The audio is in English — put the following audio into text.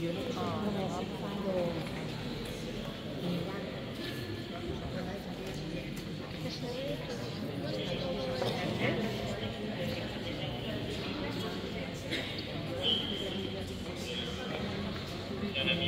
อยู่ในคอนะครับเจ้าหน้าที่